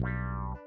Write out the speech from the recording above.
Wow.